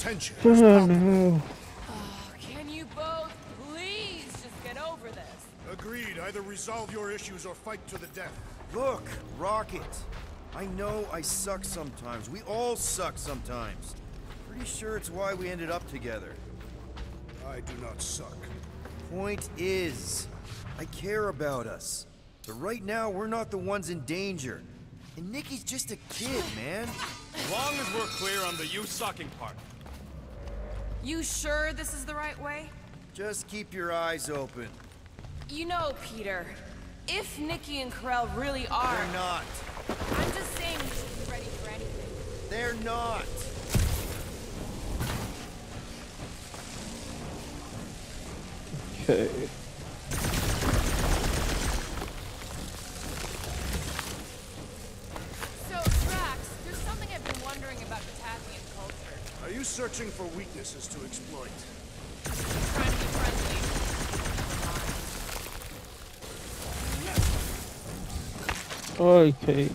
tension is Oh palpable. no. Ah, can you both please just get over this? Agreed. Either resolve your issues or fight to the death. Look, Rocket. I know I suck sometimes. We all suck sometimes. Pretty sure it's why we ended up together. I do not suck. Point is, I care about us. But right now, we're not the ones in danger. And Nikki's just a kid, man. As long as we're clear on the you sucking part. You sure this is the right way? Just keep your eyes open. You know, Peter, if Nikki and Ko-Rel really are... They're not. I'm just saying we should be ready for anything. They're not. Okay. Searching for weaknesses to exploit? Trying to be friendly. Okay.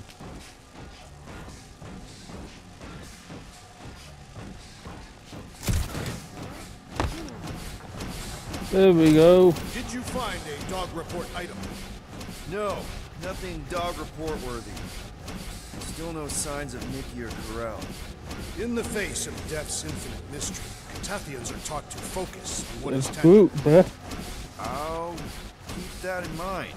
There we go. Did you find a dog report item? No, nothing dog report worthy. Still no signs of Nikki or Ko-Rel. In the face of death's infinite mystery, Cathathians are taught to focus on what is There's tangible. Groot there. I'll keep that in mind.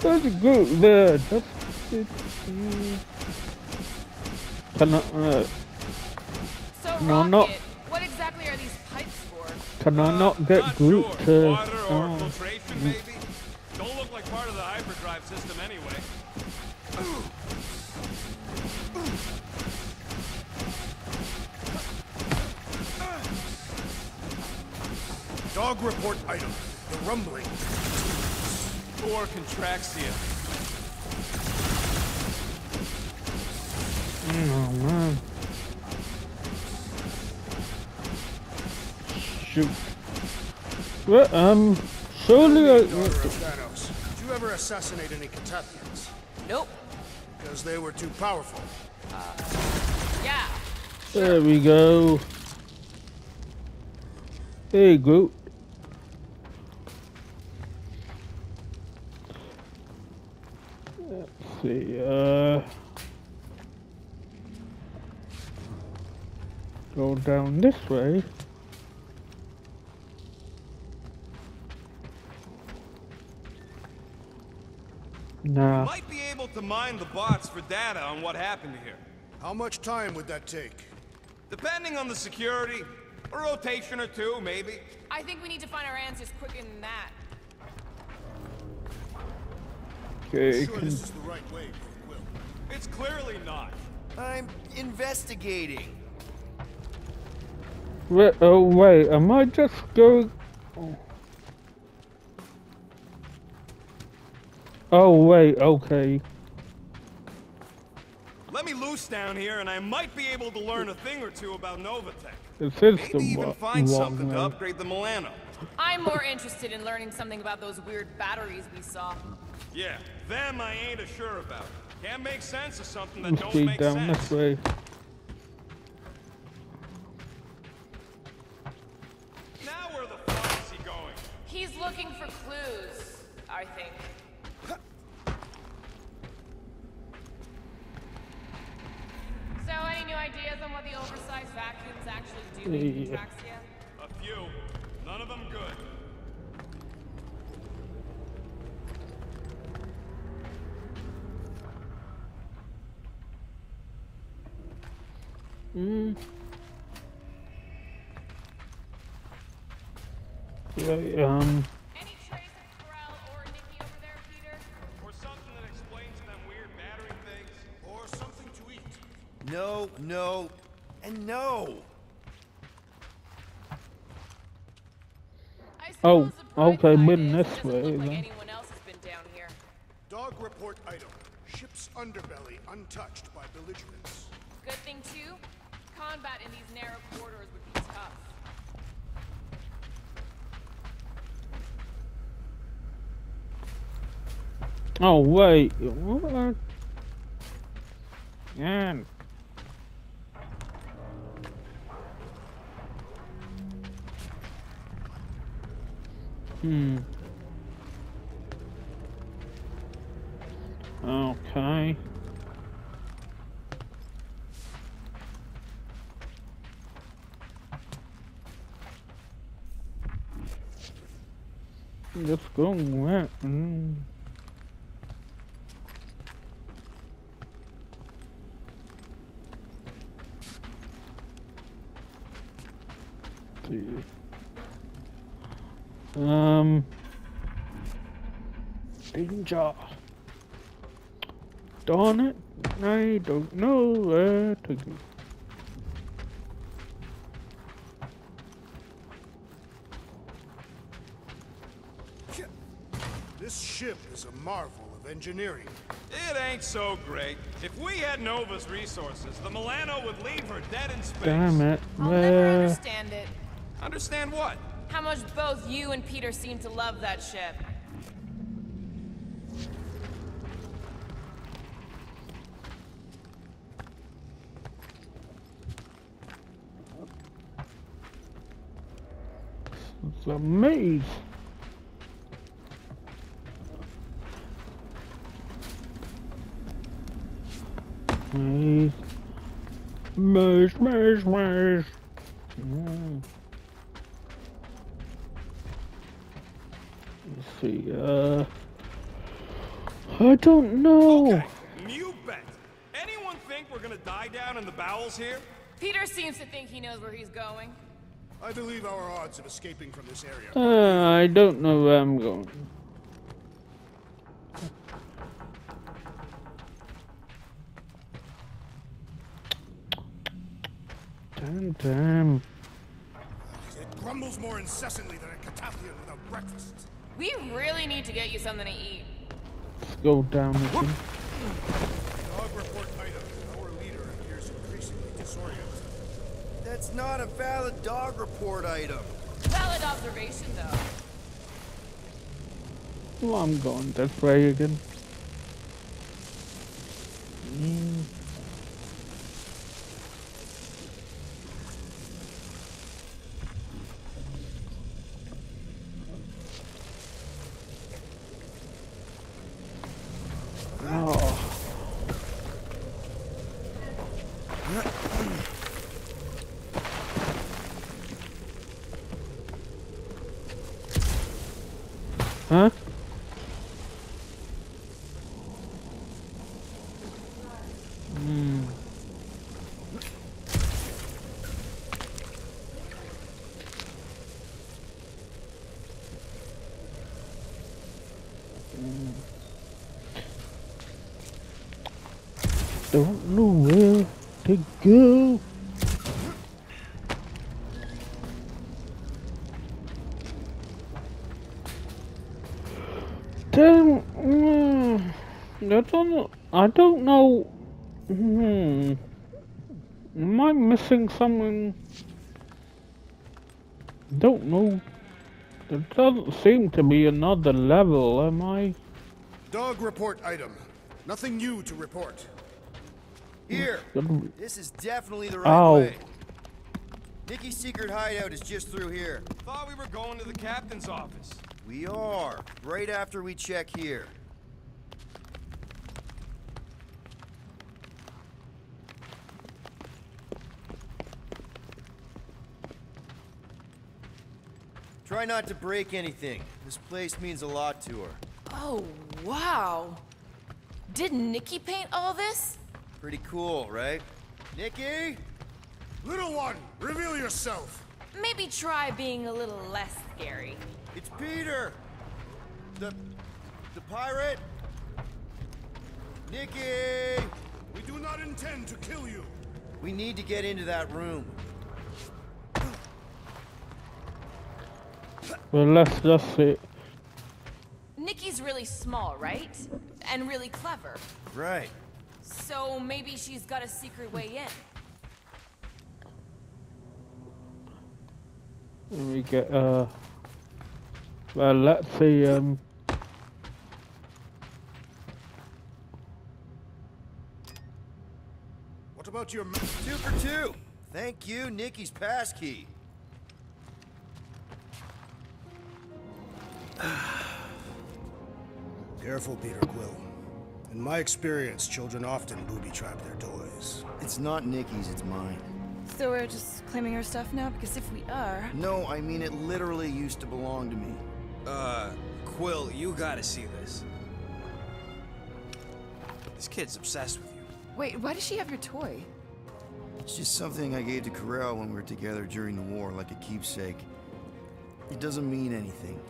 There's a Groot there. Just can I, uh, So, No, Rocket, not- what exactly are these pipes for? can I not get Not Groot sure. to? Water Dog item. The rumbling. Or Contraxia. Oh man. Shoot. Well, um, surely I, of Did you ever assassinate any Catathians? Nope. Because they were too powerful. Yeah. there we go. Hey, Groot. Let's see, uh... Go down this way. Nah. Might be able to mine the bots for data on what happened here. How much time would that take? Depending on the security, a rotation or two, maybe. I think we need to find our answers quicker than that. Okay, Sure, can- this is the right way, Quill. It's clearly not. I'm investigating. Wait, oh wait, am I just going? Oh. Oh wait, okay. Let me loose down here, and I might be able to learn a thing or two about Novatech. This is Maybe even find wrong something to upgrade the Milano. I'm more interested in learning something about those weird batteries we saw. Yeah, them I ain't sure about. Can't make sense of something that Must don't make down sense. this way. Now where the fuck is he going? He's looking for clues, I think. So, any new ideas on what the oversized vacuums actually do in Yeah. A few. None of them good. Something to eat. No, no, and no. I Oh, suppose the bright okay, side been is it this doesn't way look like then. anyone else has been down here. Dog report item. Ship's underbelly untouched by belligerents. Good thing, too, combat in these narrow would be tough. Oh wait. What? Yeah. Hmm. Okay. Let's go. Where? Mm. Um. Danger. Darn it. I don't know where to go. This ship is a marvel of engineering. It ain't so great. If we had Nova's resources, the Milano would leave her dead in space. Damn it. I'll never understand it. Understand what? How much both you and Peter seem to love that ship. It's a Maze, maze, maze. Mm. Let's see, uh... I don't know. Okay, you bet. Anyone think we're gonna die down in the bowels here? Peter seems to think he knows where he's going. I believe our odds of escaping from this area. Uh, I don't know where I'm going. Damn, damn. It grumbles more incessantly than a Catathian without breakfast. We really need to get you something to eat. Let's go down again. Dog report item. Our leader appears increasingly disoriented. That's not a valid dog report item. Valid observation, though. Well, I'm going that way again. Mm. Oh. Huh? Hmm. Don't know where to go. Damn, mm, I don't know. I don't know. Hmm. Am I missing something? Don't know. There doesn't seem to be another level, am I? Dog report item. Nothing new to report. Here, this is definitely the right Ow. way. Nikki's secret hideout is just through here. Thought we were going to the captain's office. We are, right after we check here. Try not to break anything. This place means a lot to her. Oh, wow. Did Nikki paint all this? Pretty cool, right? Nikki? Little one, reveal yourself. Maybe try being a little less scary. It's Peter! The... the pirate? Nikki! We do not intend to kill you. We need to get into that room. Well, let's just see. Nikki's really small, right? And really clever. Right. So maybe she's got a secret way in. Let me get, uh... Well, let's see, um... What about your two for two? Thank you, Nikki's passkey. Careful, Peter Quill. In my experience, children often booby-trap their toys. It's not Nikki's, it's mine. So we're just claiming her stuff now? Because if we are... No, I mean it literally used to belong to me. Uh, Quill, you gotta see this. This kid's obsessed with you. Wait, why does she have your toy? It's just something I gave to Ko-Rel when we were together during the war, like a keepsake. It doesn't mean anything.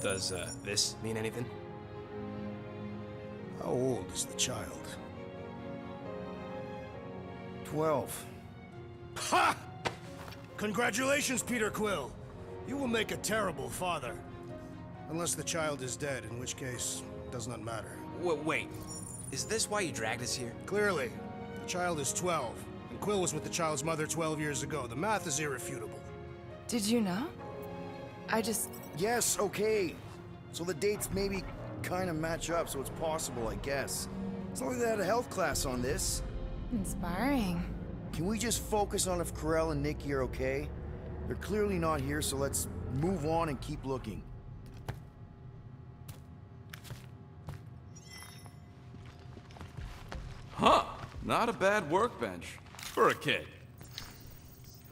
Does, uh, this mean anything? How old is the child? Twelve. Ha! Congratulations, Peter Quill. You will make a terrible father. Unless the child is dead, in which case, it does not matter. W wait, is this why you dragged us here? Clearly, the child is 12, and Quill was with the child's mother 12 years ago. The math is irrefutable. Did you know? I just... Yes, okay. So the dates maybe kind of match up, so it's possible, I guess. It's not like they had a health class on this. Inspiring. Can we just focus on if Ko-Rel and Nikki are okay? They're clearly not here, so let's move on and keep looking. Huh. Not a bad workbench. For a kid.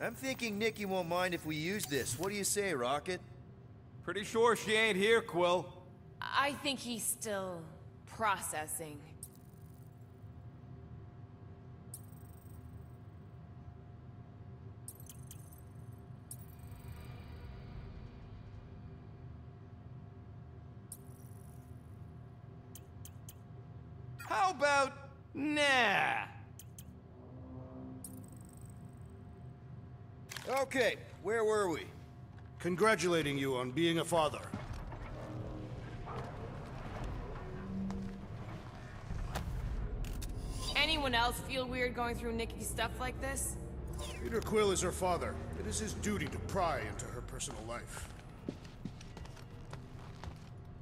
I'm thinking Nikki won't mind if we use this. What do you say, Rocket? Pretty sure she ain't here, Quill. I think he's still processing. How about... Nah. Okay, where were we? Congratulating you on being a father. Anyone else feel weird going through Nikki's stuff like this? Peter Quill is her father. It is his duty to pry into her personal life.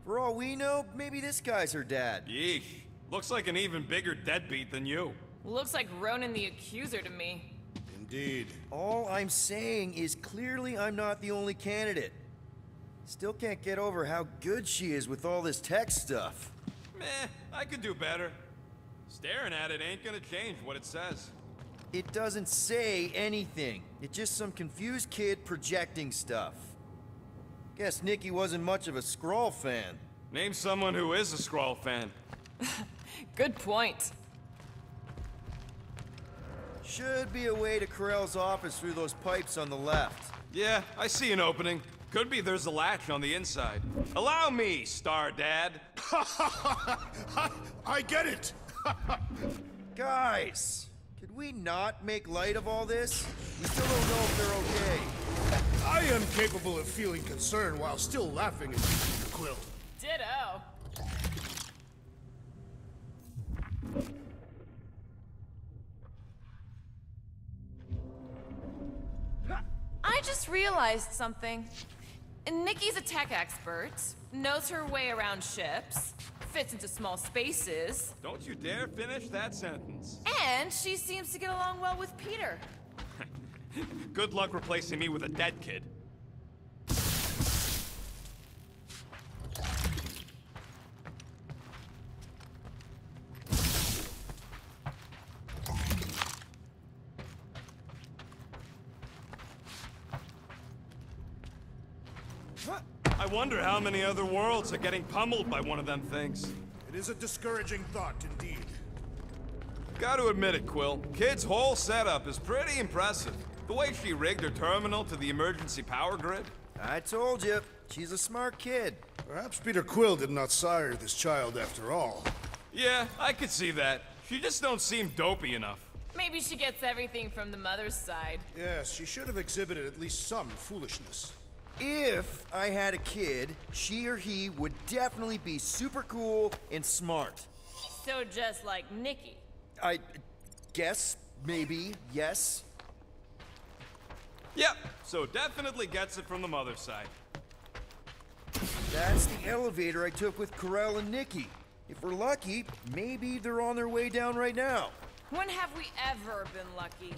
For all we know, maybe this guy's her dad. Yeesh. Looks like an even bigger deadbeat than you. Looks like Ronan the Accuser to me. Indeed. All I'm saying is clearly I'm not the only candidate. Still can't get over how good she is with all this tech stuff. Meh, I could do better. Staring at it ain't gonna change what it says. It doesn't say anything. It's just some confused kid projecting stuff. Guess Nikki wasn't much of a Skrull fan. Name someone who is a Skrull fan. Good point. Should be a way to Ko-Rel's office through those pipes on the left. Yeah, I see an opening. Could be there's a latch on the inside. Allow me, Star Dad. I get it! Guys, could we not make light of all this? We still don't know if they're okay. I am capable of feeling concern while still laughing at you, Quill. Ditto. Just realized something. Nikki's a tech expert, knows her way around ships, fits into small spaces, Don't you dare finish that sentence. and she seems to get along well with Peter. Good luck replacing me with a dead kid. Wonder how many other worlds are getting pummeled by one of them things. It is a discouraging thought, indeed. Gotta admit it, Quill. Kid's whole setup is pretty impressive. The way she rigged her terminal to the emergency power grid. I told you, she's a smart kid. Perhaps Peter Quill did not sire this child after all. Yeah, I could see that. She just don't seem dopey enough. Maybe she gets everything from the mother's side. Yes, she should have exhibited at least some foolishness. If I had a kid, she or he would definitely be super cool and smart. So just like Nikki. I guess, maybe, yes. Yep, so definitely gets it from the mother's side. That's the elevator I took with Ko-Rel and Nikki. If we're lucky, maybe they're on their way down right now. When have we ever been lucky?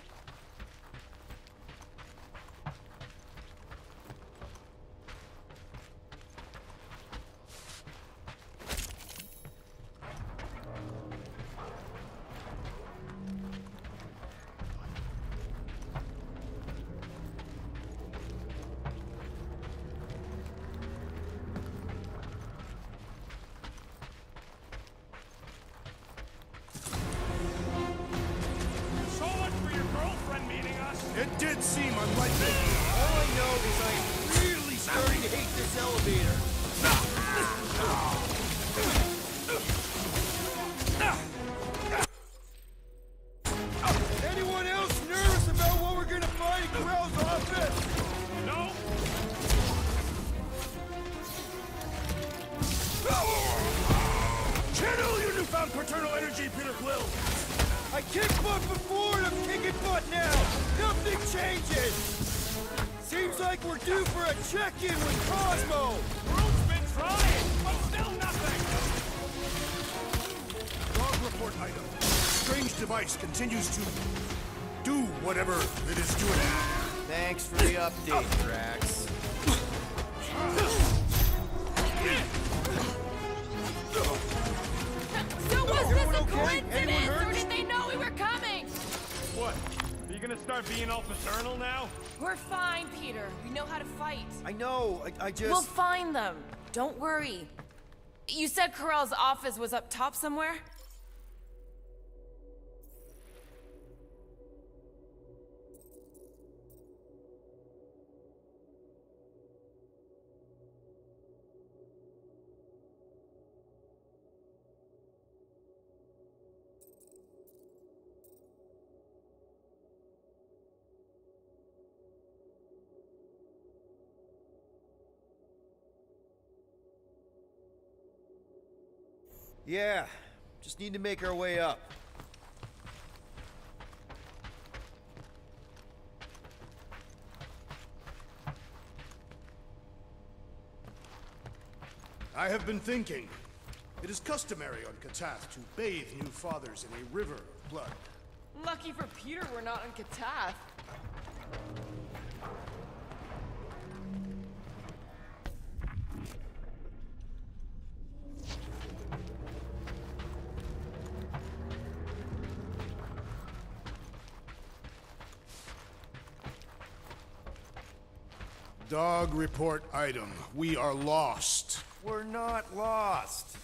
Continues to do whatever it is doing. Thanks for the update, Drax. So was Everyone this a okay? Coincidence, or did they know we were coming? What? Are you gonna start being all paternal now? We're fine, Peter. We know how to fight. I know, I, I just... We'll find them. Don't worry. You said Ko-Rel's office was up top somewhere? Yeah, just need to make our way up. I have been thinking. It is customary on Katath to bathe new fathers in a river of blood. Lucky for Peter we're not on Katath. Dog report item. We are lost. We're not lost.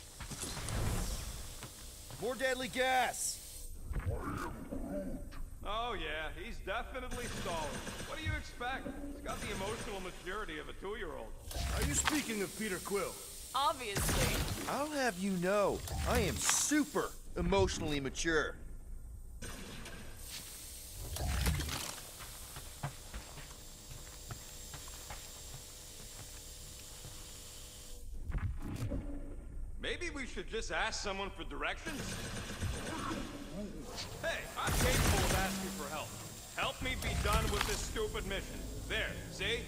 More deadly gas. Oh yeah, he's definitely stalling. What do you expect? He's got the emotional maturity of a two-year-old. Are you speaking of Peter Quill? Obviously. I'll have you know, I am super emotionally mature. Maybe we should just ask someone for directions? Hey, I'm capable of asking for help. Help me be done with this stupid mission. There, see?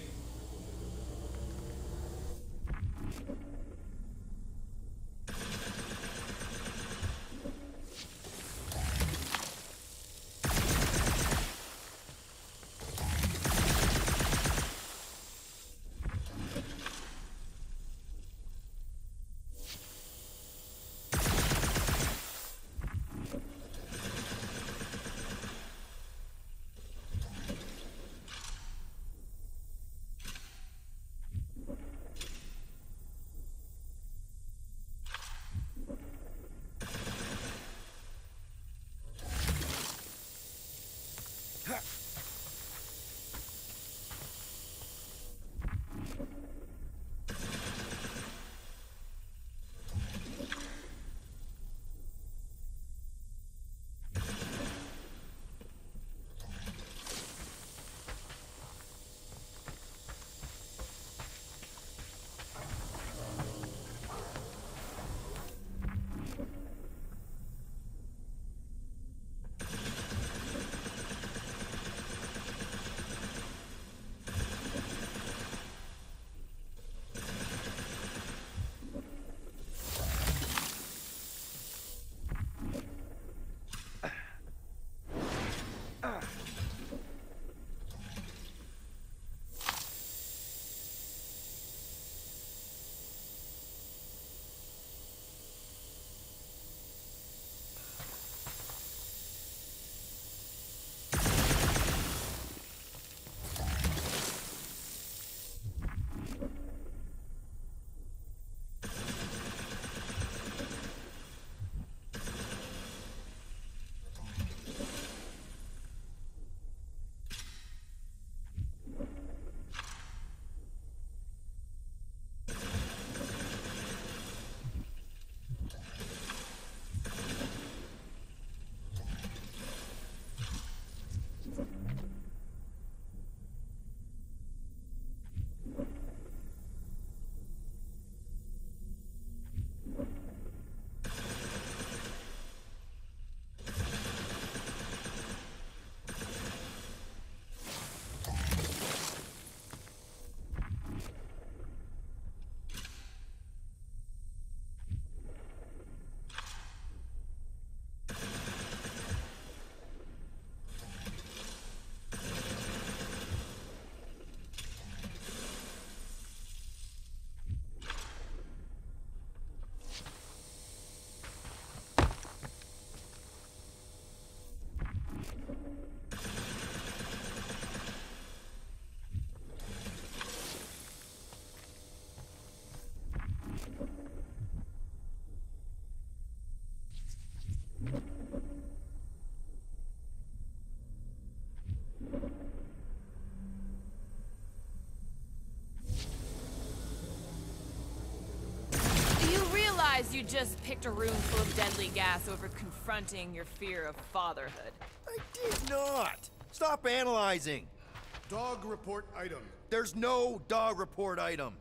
Just picked a room full of deadly gas over confronting your fear of fatherhood. I did not! Stop analyzing! Dog report item. There's no dog report item.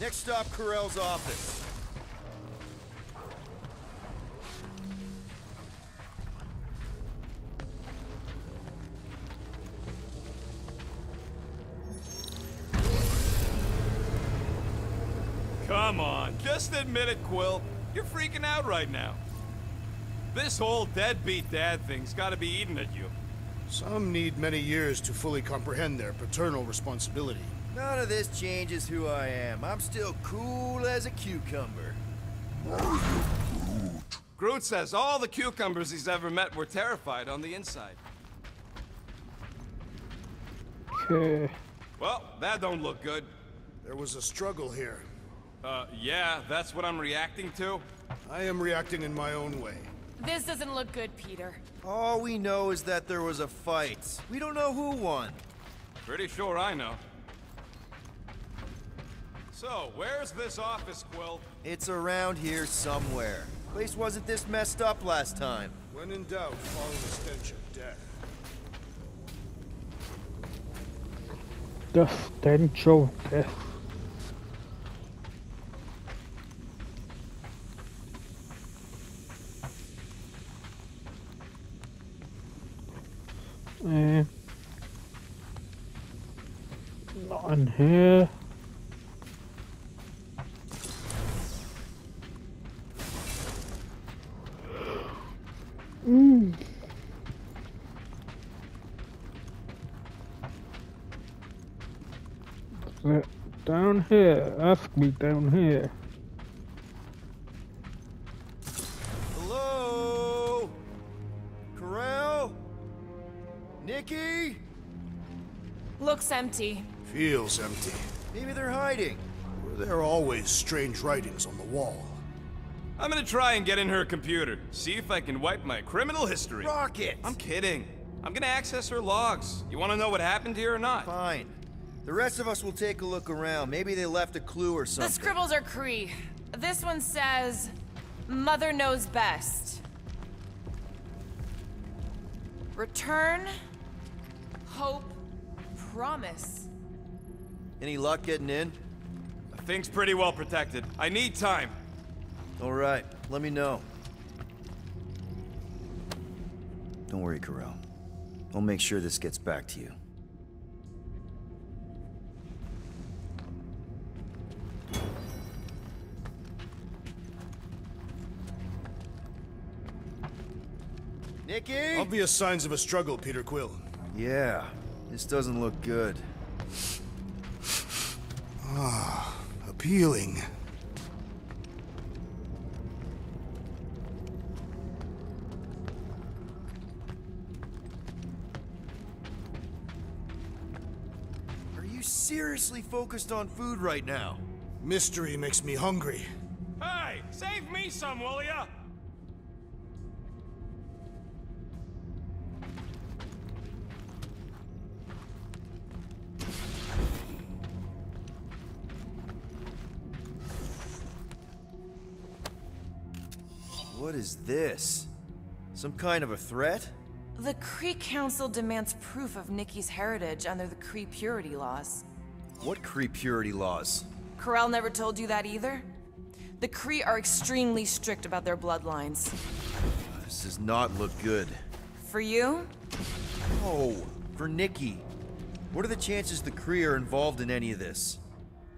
Next stop, Ko-Rel's office. Come on, just admit it, Quill. You're freaking out right now. This whole deadbeat dad thing's gotta be eating at you. Some need many years to fully comprehend their paternal responsibility. None of this changes who I am. I'm still cool as a cucumber. Groot says all the cucumbers he's ever met were terrified on the inside. Okay. Well, that don't look good. There was a struggle here. Uh, yeah, that's what I'm reacting to? I am reacting in my own way. This doesn't look good, Peter. All we know is that there was a fight. We don't know who won. Pretty sure I know. So, where's this office, Quill? It's around here somewhere. Place wasn't this messed up last time. When in doubt, follow the stench of death. The stench of death. Eh. Not in here. Mm. Down here. Ask me down here. Hello? Ko-Rel? Nikki? Looks empty. Feels empty. Maybe they're hiding. There are always strange writings on the wall? I'm gonna try and get in her computer, see if I can wipe my criminal history. Rocket! I'm kidding. I'm gonna access her logs. You wanna know what happened here or not? Fine. The rest of us will take a look around. Maybe they left a clue or something. The scribbles are Kree. This one says, Mother knows best. Return, hope, promise. Any luck getting in? The thing's pretty well protected. I need time. All right, let me know. Don't worry, Ko-Rel. I'll make sure this gets back to you. Nikki? Obvious signs of a struggle, Peter Quill. Yeah, this doesn't look good. Ah, Appealing. Seriously focused on food right now? Mystery makes me hungry. Hey, save me some, will ya? What is this? Some kind of a threat? The Kree Council demands proof of Nikki's heritage under the Kree purity laws. What Kree purity laws? Ko-Rel never told you that either? The Kree are extremely strict about their bloodlines. This does not look good. For you, Oh, for Nikki. What are the chances the Kree are involved in any of this?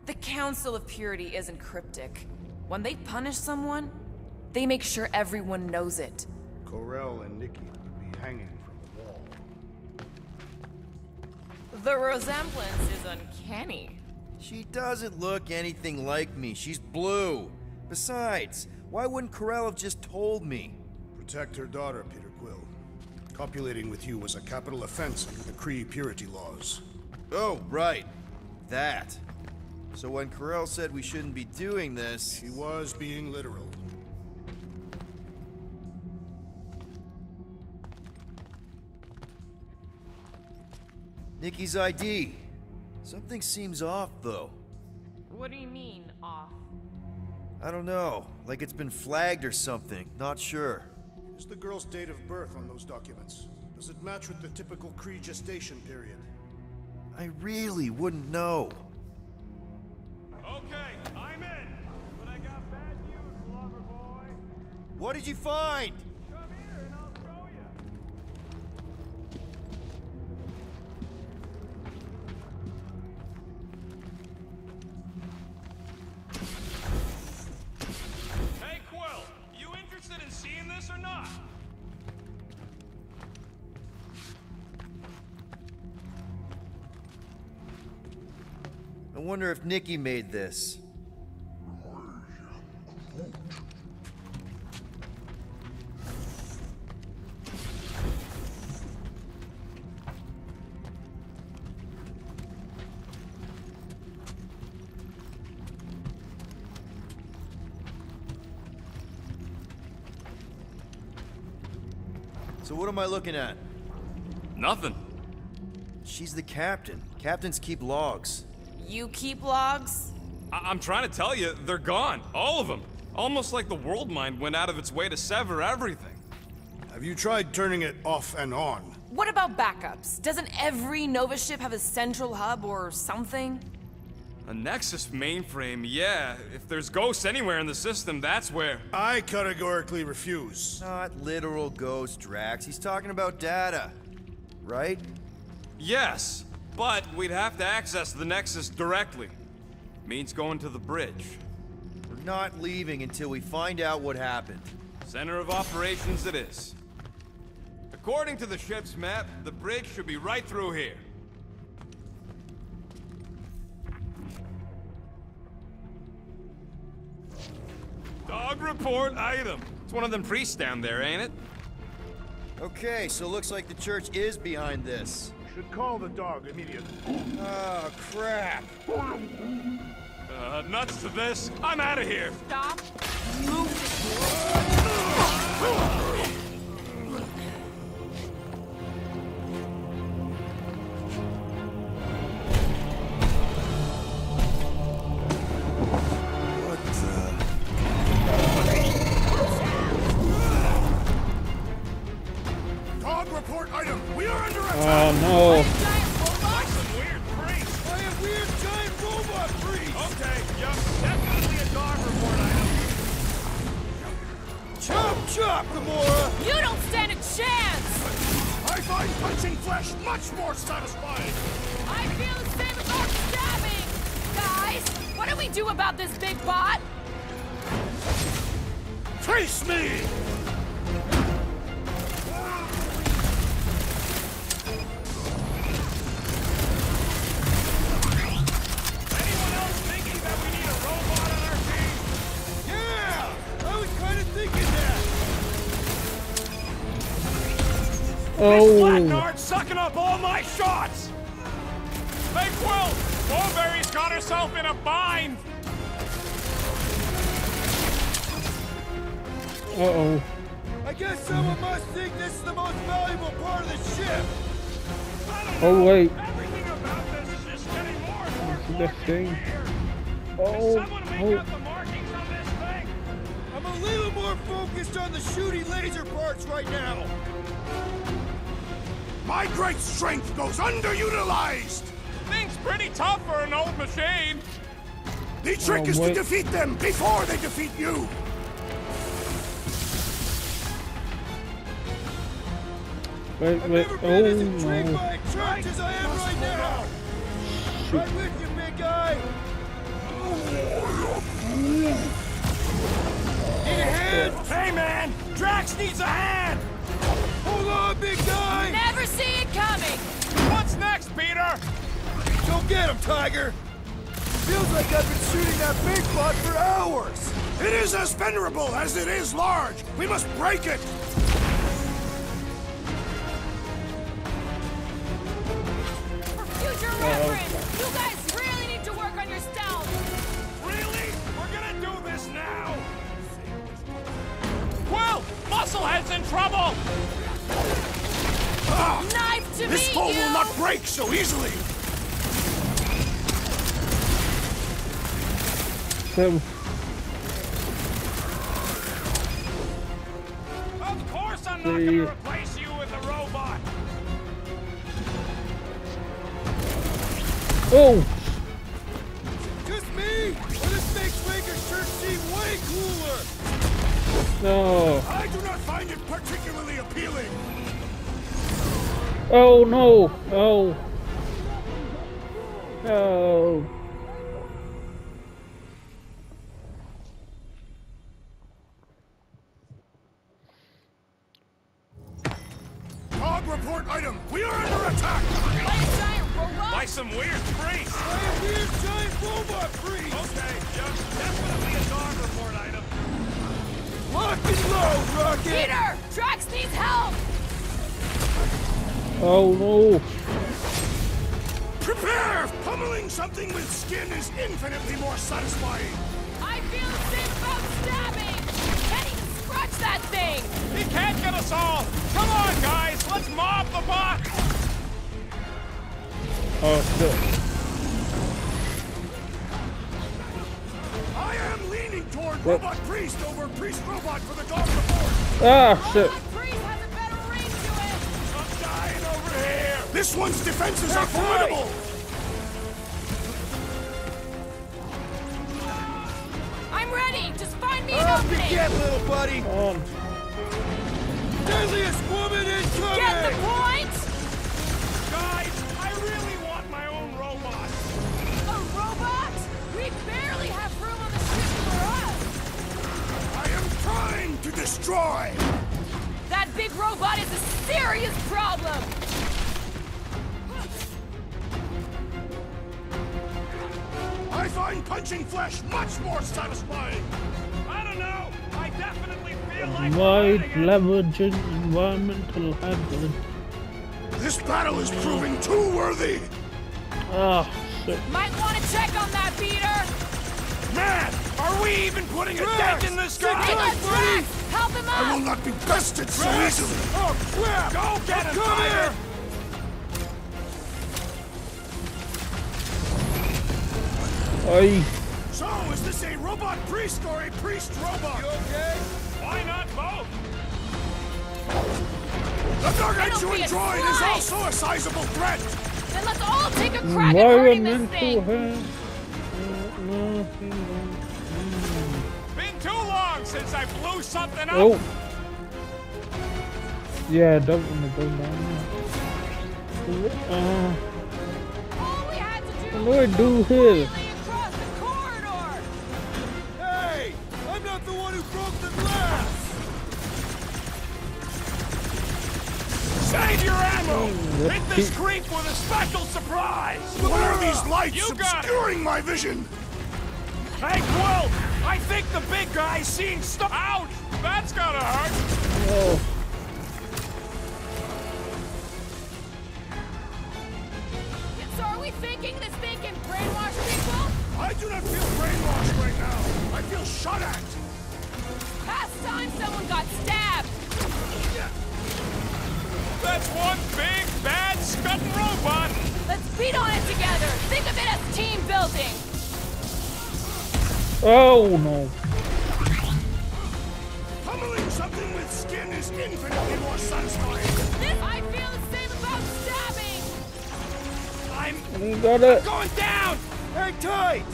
the Council of Purity isn't cryptic. When they punish someone, they make sure everyone knows it. Ko-Rel and Nikki would be hanging The resemblance is uncanny. She doesn't look anything like me. She's blue. Besides, why wouldn't Ko-Rel have just told me? Protect her daughter, Peter Quill. Copulating with you was a capital offense under the Kree purity laws. Oh, right. That. So when Ko-Rel said we shouldn't be doing this, He was being literal. Nikki's ID. Something seems off, though. What do you mean, off? I don't know. Like it's been flagged or something. Not sure. Is the girl's date of birth on those documents? Does it match with the typical Kree gestation period? I really wouldn't know. Okay, I'm in. But I got bad news, lover boy. What did you find? Wonder if Nikki made this. So what am I looking at? Nothing. She's the captain. Captains keep logs. You keep logs? I- am trying to tell you, they're gone. All of them. Almost like the world mind went out of its way to sever everything. Have you tried turning it off and on? What about backups? Doesn't every Nova ship have a central hub or something? A Nexus mainframe, yeah. If there's ghosts anywhere in the system, that's where. I categorically refuse. Not literal ghost, Drax. He's talking about data. Right? Yes, but we'd have to access the Nexus directly. Means going to the bridge. We're not leaving until we find out what happened. Center of operations it is. According to the ship's map, the bridge should be right through here. Dog report item. It's one of them priests down there, ain't it? Okay, so looks like the church is behind this. Should call the dog immediately. Oh, crap. Uh, nuts to this. I'm out of here. Stop. What Uh oh. I guess someone must think this is the most valuable part of the ship! Oh wait. Everything about this is getting more and more This thing. Oh. Oh. out the markings on this thing. I'm a little more focused on the shooty laser parts right now! My great strength goes underutilized! Thing's pretty tough for an old machine. The trick Oh, is wait. to defeat them before they defeat you! Oh, I am right now! Shoot. Right with you, big guy! Need a hand? Hey, man! Drax needs a hand! Hold on, big guy! Never see it coming! What's next, Peter? Go get him, Tiger! Feels like I've been shooting that big bot for hours! It is as venerable as it is large! We must break it! Easily! So, Of course I'm not gonna replace you with a robot! oh. Just me! This makes seem way cooler! No. I do not find it particularly appealing! Oh no. Oh. No. Ah, over here. This one's defenses are formidable. I'm ready! Just find me an ah, Off you opening! get, little buddy! On. Deadliest woman incoming! Get the point! To destroy. That big robot is a serious problem! I find punching flesh much more satisfying. I don't know. I definitely feel like Wide fighting leveraging environmental hazard. This battle is proving too worthy. Ah, shit. Might want to check on that, Peter! Man, are we even putting a Drax, dent in this sit guy? Big tight. Drax! Help him out! I will not be bested so easily. Oh, crap! Go get him, Come Tyler! in! Oi. So, is this a robot priest or a priest robot? You okay? Why not both? The gargantuan It'll be a droid is also a sizable threat. Then let's all take a crack at hurting this Environmental thing! Hazard. Been too long since I blew something up. Oh. Yeah, don't wanna go down there. Uh, All we had to do what do here? across the corridor! Hey! I'm not the one who broke the glass! Save your ammo! what Hit this the- creep with a special surprise! What are these lights You got it. obscuring my vision? Hey, Quill! I think the big guy's seeing stuff. Ouch! That's gotta hurt! Oh. So are we thinking this thing can brainwash people? I do not feel brainwashed right now. I feel shot at. Past time someone got stabbed! That's one big, bad, scutting robot! Let's beat on it together! Think of it as team building! Oh no. Pummeling something with skin is infinitely more satisfying. This I feel the same about stabbing! I'm Got it. going down! Hang tight!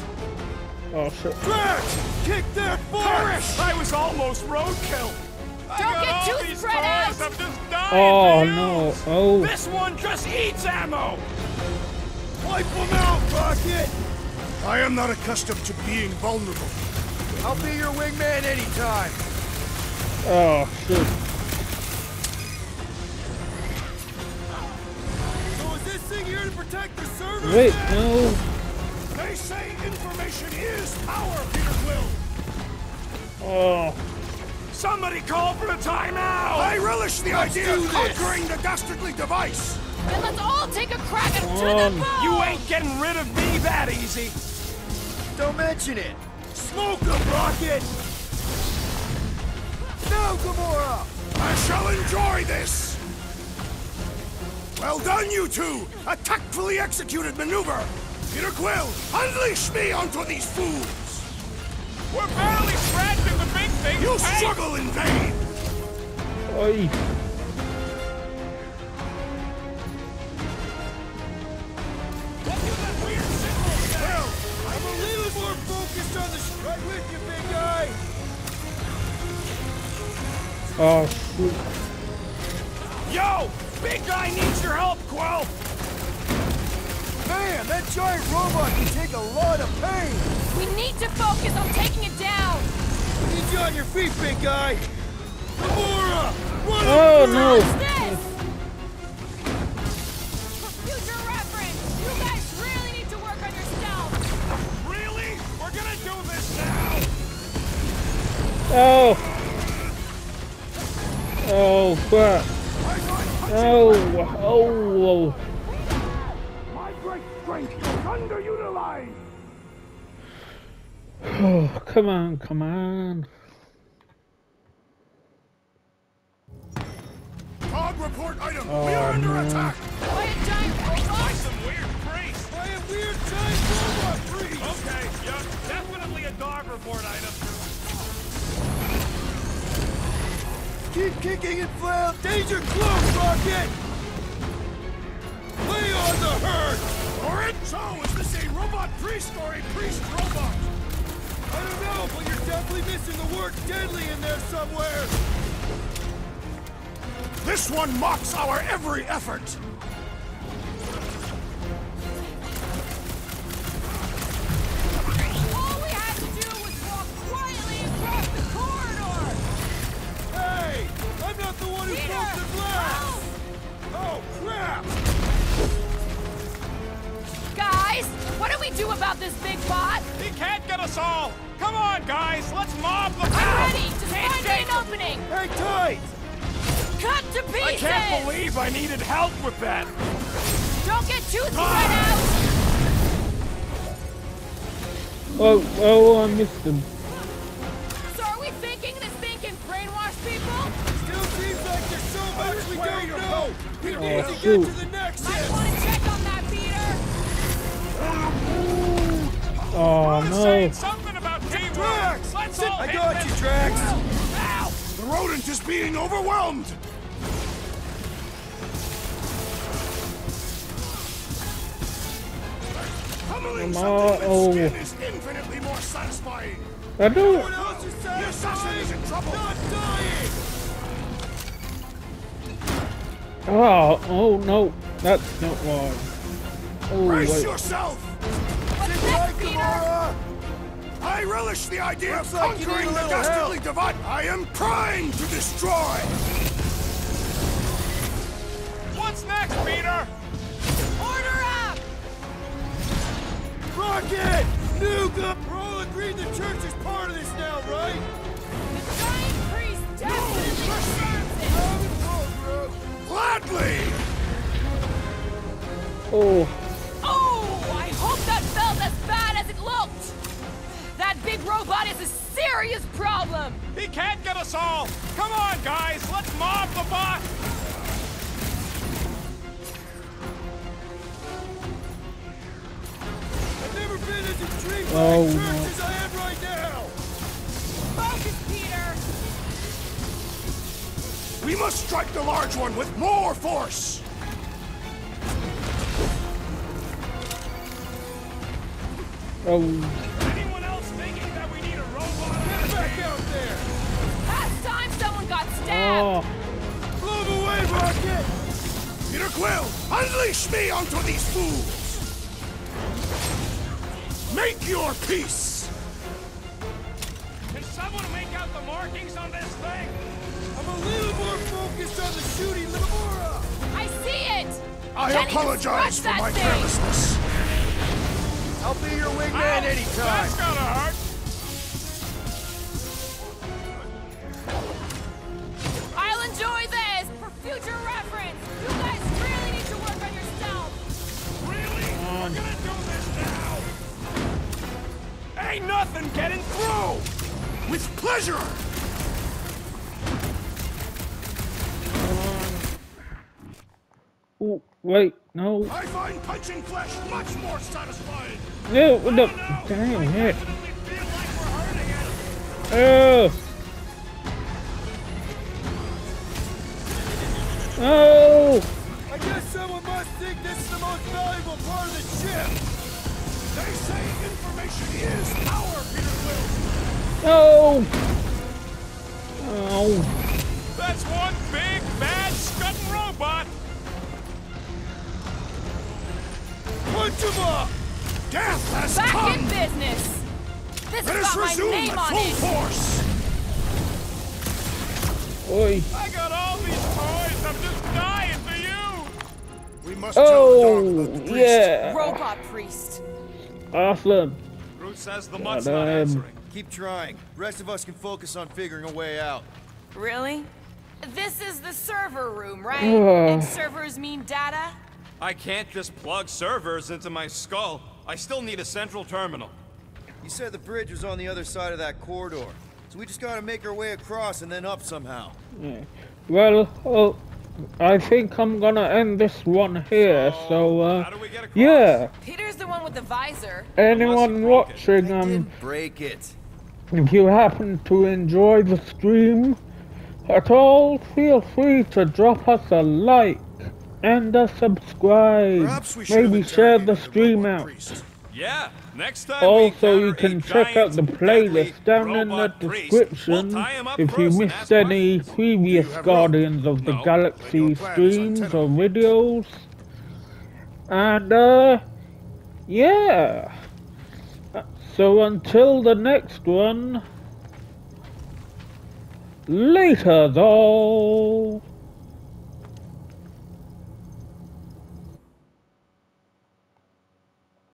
Oh shit. Drax! Kick that force! I was almost roadkill! Don't get too spread out. I'm just dying Oh for you. no. Oh. This one just eats ammo! Wipe them out, Rocket! I am not accustomed to being vulnerable. I'll be your wingman anytime! Oh shit. So is this thing here to protect the servers? Wait, no. They say information is power, Peter Quill. Oh. Somebody call for a timeout! I relish the idea of conquering the dastardly device. Then let's all take a crack at it to the bone! You ain't getting rid of me that easy! Don't mention it! Smoke them, Rocket! No, Gamora! I shall enjoy this. Well done, you two. A tactfully executed maneuver. Peter Quill, unleash me onto these fools. We're barely scratching the big thing! You hey! struggle in vain. Oi. Oh shoot. Yo! Big guy needs your help, Quill! Man, that giant robot can take a lot of pain! We need to focus on taking it down! Need you on your feet, big guy! Gamora! Run Oh up no. What's this? For future reference, you guys really need to work on your! Really? We're oh. Gonna do this now! Oh. Oh. Oh. Oh. My great strength is underutilized. Oh. Come on. Come on. Dog report item. Oh, we Oh, are under man. attack. By a giant By some weird priest! By a weird giant robot freeze! Okay, yeah, definitely a dog report item. Keep kicking and flail! Danger close, Rocket! Lay on the! Alright, so is this a robot priest or a priest robot? I don't know, but you're definitely missing the word deadly in there somewhere! This one mocks our every effort! Us all! Come on, guys! Let's mob the I'm town! ready! Just Can't find shake me an 'em. opening! Hang tight! Cut to pieces! I can't believe I needed help with that! Don't get too spread out! Oh, oh, I missed him. So are we thinking this thing can brainwash people? Still seems like there's so much we don't know! We need Oh, to get to the Oh I no. something about teamwork! Drax! Let's Sit- all I got you, Drax! Ow! The rodent is being overwhelmed! Pummeling something with oh. skin is infinitely more satisfying! I do. Everyone The assassin is in trouble! Not dying! Oh, oh no. That's not one. Oh Brace wait. yourself! What's Hi, Peter? Gamora! I relish the idea Looks of like you need conquering a the little dastardly help. divide! I am primed to destroy! What's next, Peter? Order up! Rocket! Nuka! We're all agreed the church is part of this now, right? The giant priest definitely confirms it! Gladly! Oh, big robot is a serious problem! He can't get us all! Come on, guys! Let's mob the bot! I've never been as intrigued by Oh, a church no. as I am right now! Focus, Peter! We must strike the large one with more force! oh. Back out there! Last time someone got stabbed! Oh, Blow them away, Rocket! Peter Quill, unleash me onto these fools! Make your peace! Can someone make out the markings on this thing? I'm a little more focused on the shooting Lamora! I see it! I Can't apologize for my thing. carelessness. I'll be your wingman anytime! That's gotta hurt! I'll Ain't nothing getting through! With pleasure! oh, wait, no. I find punching flesh much more satisfying! No, no. Dang it. Definitely feel like it! Oh. Oh. I guess someone must think this is the most valuable part of the ship! They say information is power, Peter Quill! No. Oh. That's one big, bad, scudding robot! Punch him up! Death has Back come! in business! This Let has us got my resume name at on full it! force! Oi. I got all these toys, I'm just dying for you! We must tell the dog Oh, about the oh, priest. yeah. Robot priest. Awesome. Groot says the mutt's not answering. Keep trying. Rest of us can focus on figuring a way out. Really? This is the server room, right? Ugh. and servers mean data? I can't just plug servers into my skull. I still need a central terminal. You said the bridge was on the other side of that corridor. So we just gotta make our way across and then up somehow. Well, oh, I think I'm gonna end this one here. So, uh, How do we get across? yeah. Peter's the one with the visor. Anyone broke it. watching, um, break it. if you happen to enjoy the stream, at all, feel free to drop us a like and a subscribe. Perhaps we should have Maybe share the stream robot out. priest. Yeah, next time Also, you can check out the playlist down in the description we'll tie him up if you missed any previous? Guardians of the No. Galaxy Then your plan is streams or videos. And, uh, yeah. So until the next one, later though.